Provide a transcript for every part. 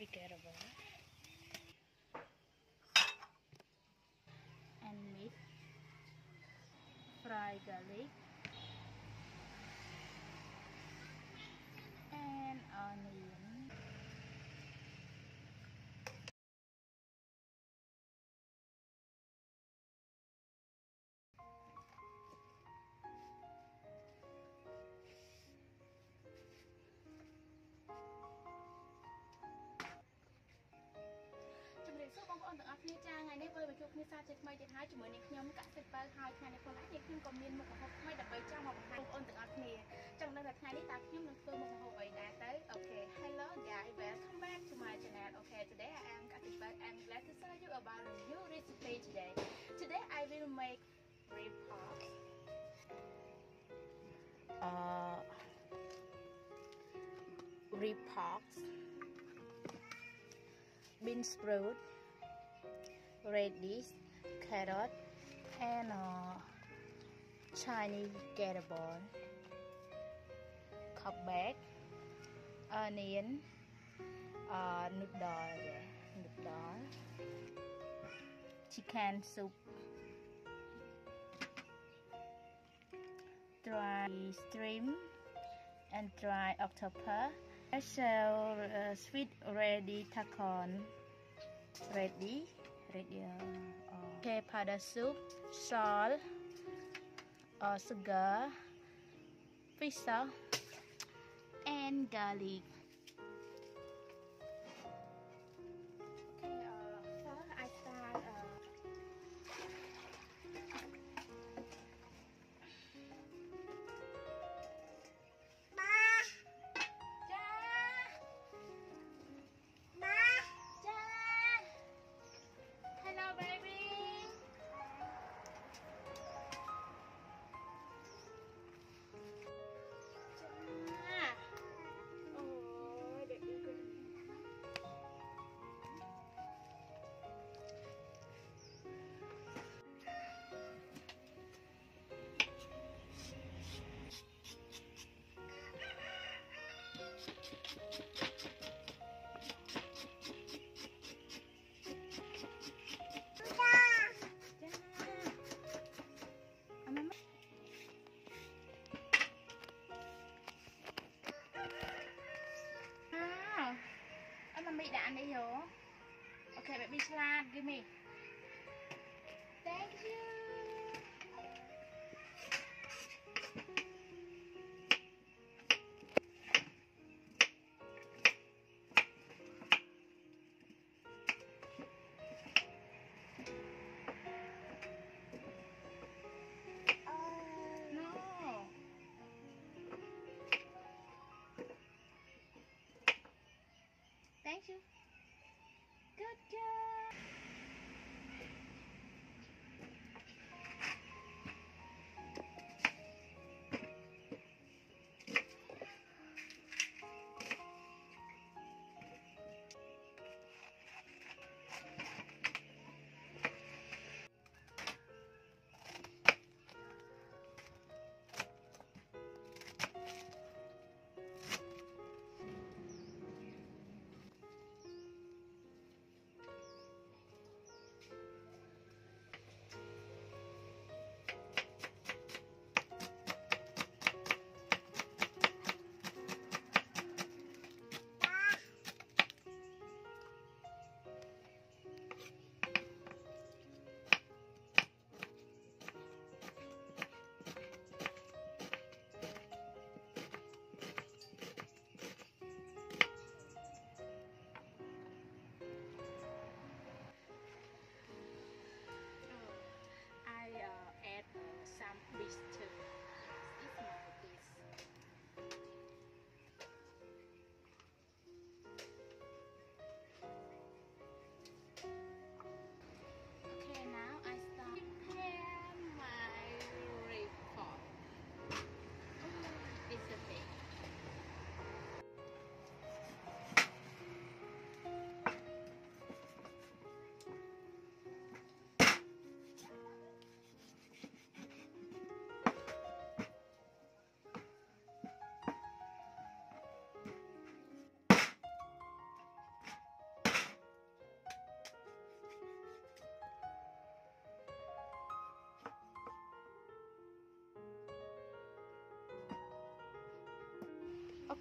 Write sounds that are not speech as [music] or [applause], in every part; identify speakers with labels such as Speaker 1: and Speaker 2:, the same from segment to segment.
Speaker 1: vegetable and meat. Fried garlic. And onion
Speaker 2: នេះវិលមកជួបគ្នាសាជាថ្មីទៀតហើយជាមួយនឹងខ្ញុំកសិបើហើយថ្ងៃនេះផងដែរខ្ញុំក៏មានមុខម្ហូបថ្មីដើម្បីចង់មកបង្ហាញបងប្អូនទាំងអស់គ្នាចង់ដឹងថាថ្ងៃនេះតើខ្ញុំនឹងធ្វើមុខម្ហូបអីដែរទៅ Okay hello guys welcome back to my channel Okay today I am Kasibar I'm glad to tell you about a new recipe today Today I will make rib pork
Speaker 1: uh, rib pork, bean sprout, radish, carrot, and uh, Chinese vegetable, cabbage, onion, uh, noodle, noodle, chicken soup. dry shrimp and dry octopus. Also, uh, sweet ready tacon, ready, ready. Uh, okay, powder soup, salt, uh, sugar, fish sauce, and garlic.
Speaker 2: Anh mà mị đạn? Ok, baby slide, give me. Thank you. Good job.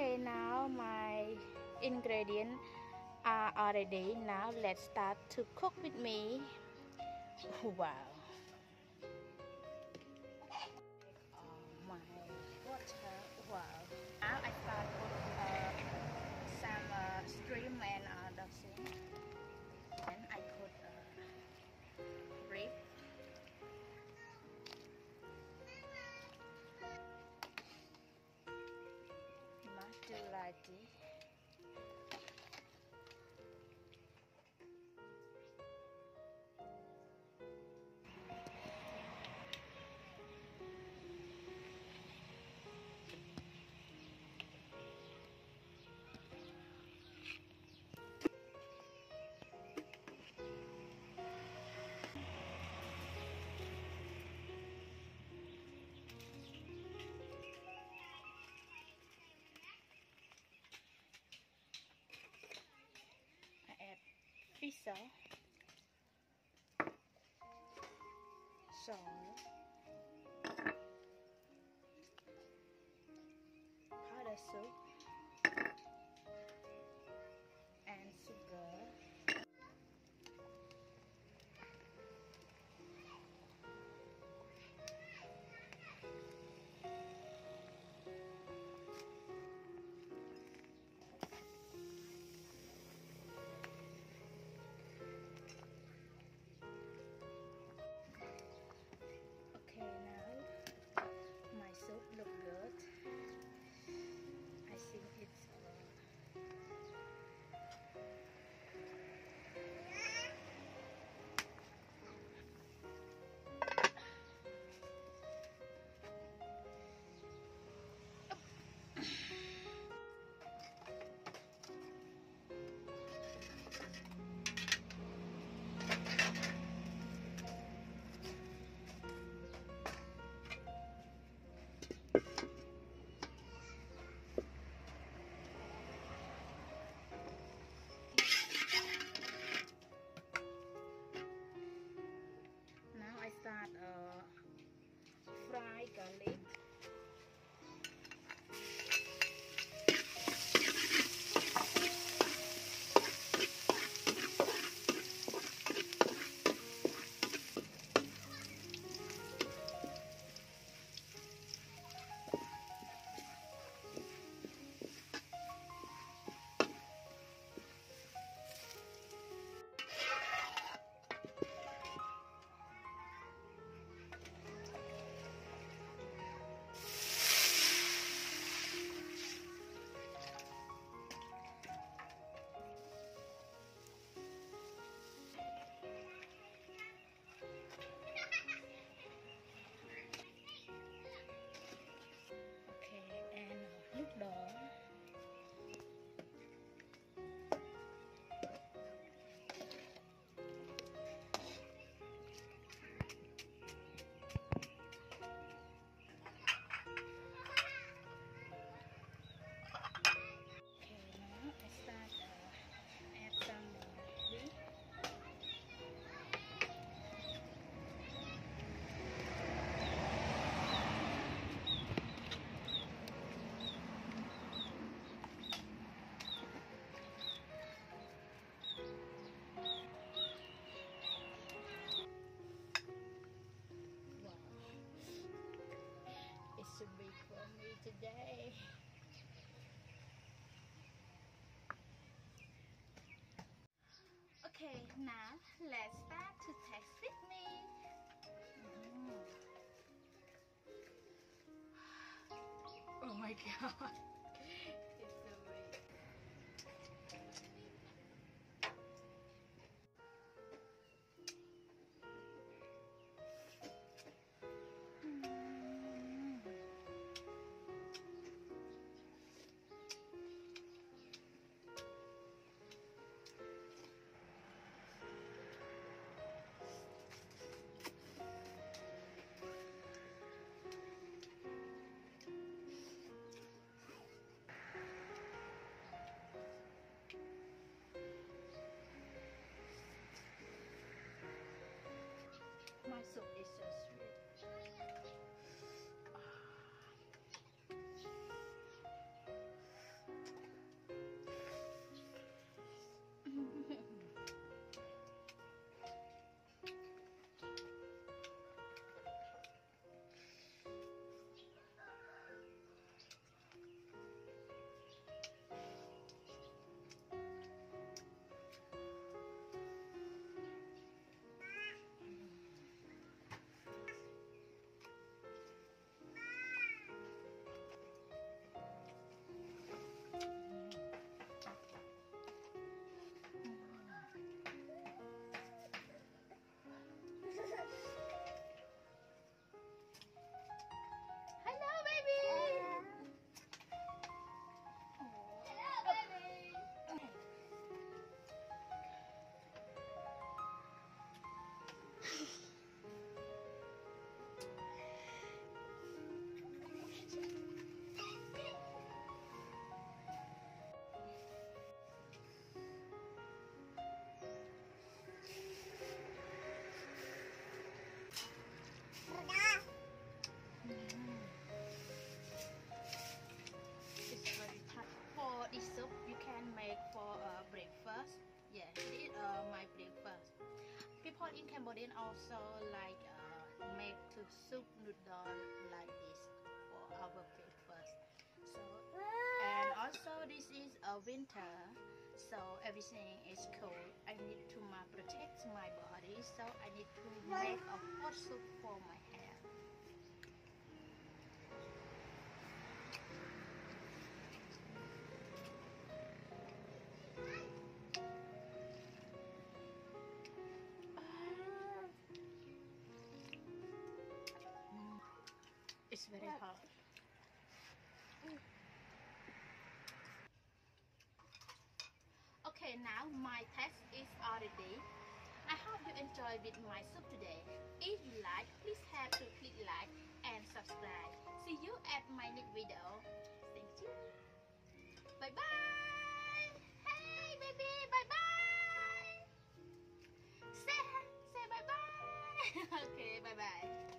Speaker 1: okay now my ingredients uh, are already now let's start to cook with me. [laughs] Wow. So, day. Okay, now let's start to text with me. Oh my [laughs] god. also is a in Cambodian also like uh, make to soup noodle like this for our breakfast. So and also this is a winter, so everything is cold. I need to uh, protect my body, so I need to make a hot soup for my hair. very hot. Okay, now my test is already. I hope you enjoyed with my soup today. If you like, please have to click like and subscribe. See you at my next video. Thank you. Bye-bye. Hey, baby, bye-bye. Say, say bye-bye. [laughs] okay, bye-bye.